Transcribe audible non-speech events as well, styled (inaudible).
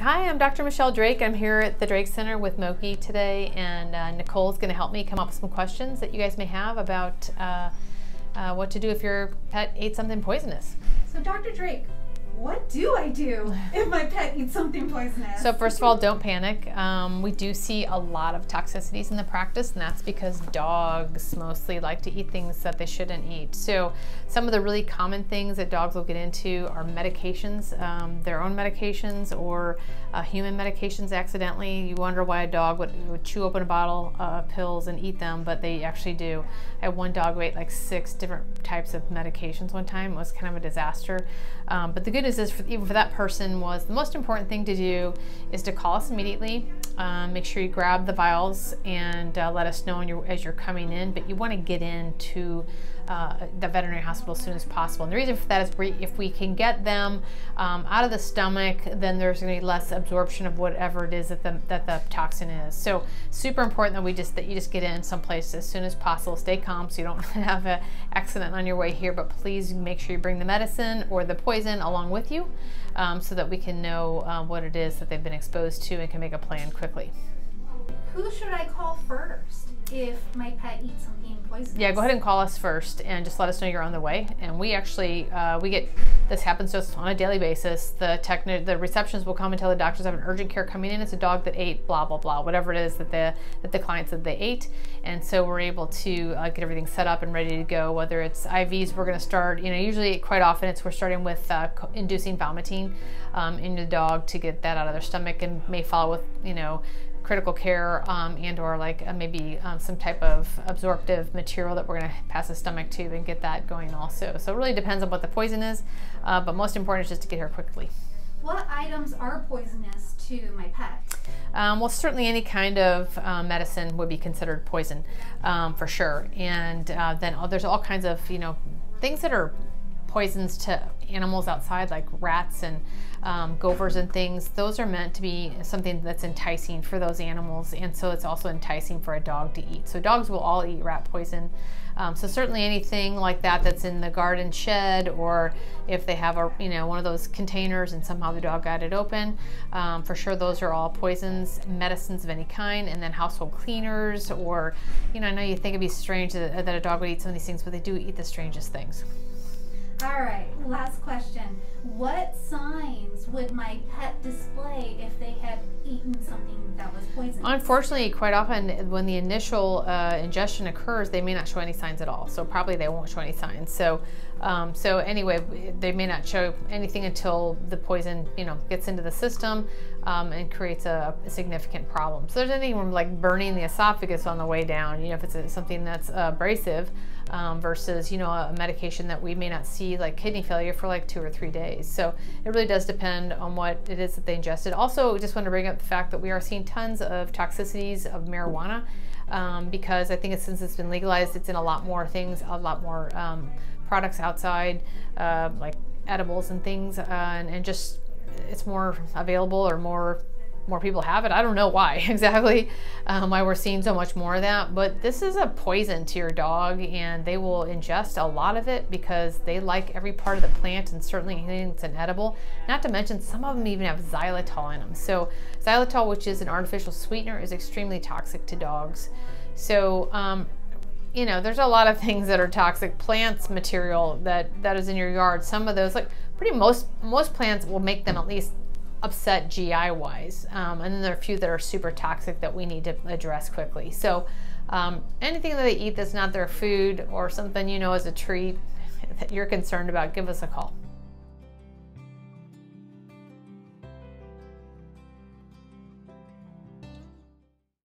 Hi, I'm Dr. Michele Drake. I'm here at the Drake Center with Moki today, and uh, Nicole's going to help me come up with some questions that you guys may have about uh, uh, what to do if your pet ate something poisonous. So, Dr. Drake, what do I do if my pet eats something poisonous? So first of all, don't panic. Um, we do see a lot of toxicities in the practice, and that's because dogs mostly like to eat things that they shouldn't eat. So some of the really common things that dogs will get into are medications, um, their own medications or uh, human medications accidentally. You wonder why a dog would, would chew open a bottle of pills and eat them, but they actually do. I had one dog who ate like six different types of medications one time. It was kind of a disaster. Um, but the good news is, for, even for that person, was the most important thing to do is to call us immediately. Um, make sure you grab the vials and uh, let us know as you're coming in. But you want to get into uh, the veterinary hospital as soon as possible. And the reason for that is we, if we can get them um, out of the stomach, then there's going to be less absorption of whatever it is that the, that the toxin is. So super important that we just that you just get in someplace as soon as possible. Stay calm so you don't (laughs) have an accident on your way here. But please make sure you bring the medicine or the poison along with you um, so that we can know uh, what it is that they've been exposed to and can make a plan quickly. Who should I call first if my pet eats something poisonous? Yeah, go ahead and call us first and just let us know you're on the way. And we actually, uh, we get, this happens to us on a daily basis. The techni- the receptions will come and tell the doctors have an urgent care coming in. It's a dog that ate blah, blah, blah, whatever it is that the, that the client said they ate. And so we're able to uh, get everything set up and ready to go, whether it's IVs, we're gonna start, you know, usually quite often it's we're starting with uh, inducing vomiting um, in the dog to get that out of their stomach and may follow with, you know, critical care um, and or like uh, maybe um, some type of absorptive material that we're going to pass the stomach tube and get that going also. So it really depends on what the poison is, uh, but most important is just to get here quickly. What items are poisonous to my pet? Um, well, certainly any kind of uh, medicine would be considered poison um, for sure. And uh, then oh, there's all kinds of, you know, things that are poisons to animals outside, like rats and um, gophers and things, those are meant to be something that's enticing for those animals. And so it's also enticing for a dog to eat. So dogs will all eat rat poison. Um, so certainly anything like that that's in the garden shed, or if they have a you know one of those containers and somehow the dog got it open, um, for sure those are all poisons, medicines of any kind, and then household cleaners, or you know I know you think it'd be strange that, that a dog would eat some of these things, but they do eat the strangest things. All right, last question. What signs would my pet display if they had eaten something poisonous? Unfortunately, quite often when the initial uh, ingestion occurs, they may not show any signs at all. So probably they won't show any signs. So, um, so anyway, they may not show anything until the poison, you know, gets into the system um, and creates a, a, significant problem. So there's anything like burning the esophagus on the way down, you know, if it's a, something that's abrasive um, versus, you know, a medication that we may not see like kidney failure for like two or three days. So it really does depend on what it is that they ingested. Also, just want to bring up the fact that we are seeing tons of toxicities of marijuana um, because I think since it's been legalized, it's in a lot more things, a lot more um, products outside, uh, like edibles and things, uh, and, and just it's more available or more more people have it. I don't know why (laughs) exactly, um, why we're seeing so much more of that, but this is a poison to your dog and they will ingest a lot of it because they like every part of the plant and certainly anything that's an edible. Not to mention some of them even have xylitol in them. So xylitol, which is an artificial sweetener, is extremely toxic to dogs. So, um, you know, there's a lot of (laughs) things that are toxic. Plants material that, that is in your yard, some of those, like pretty most, most plants will make them at least upset GI wise. Um, and then there are a few that are super toxic that we need to address quickly. So um, anything that they eat that's not their food or something you know as a treat (laughs) that you're concerned about, give us a call.